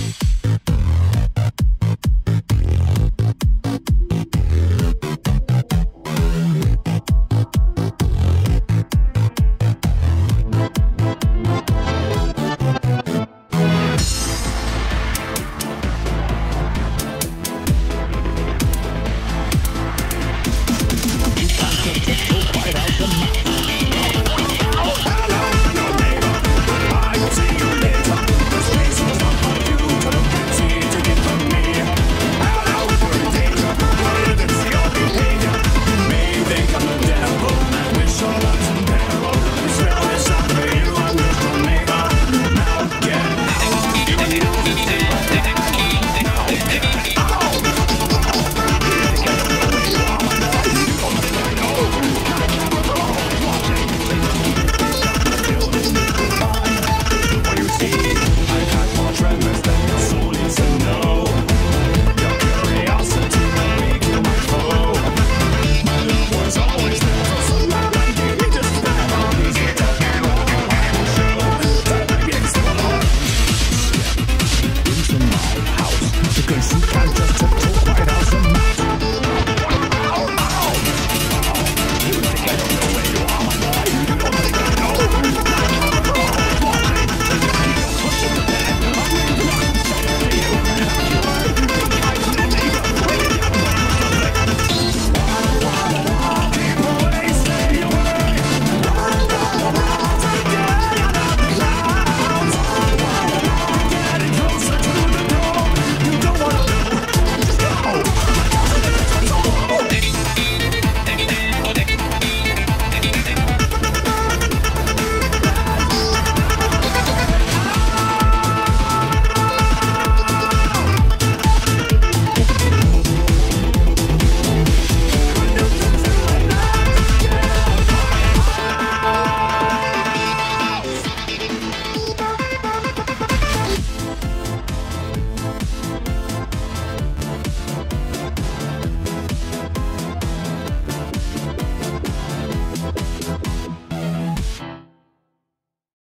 Bye.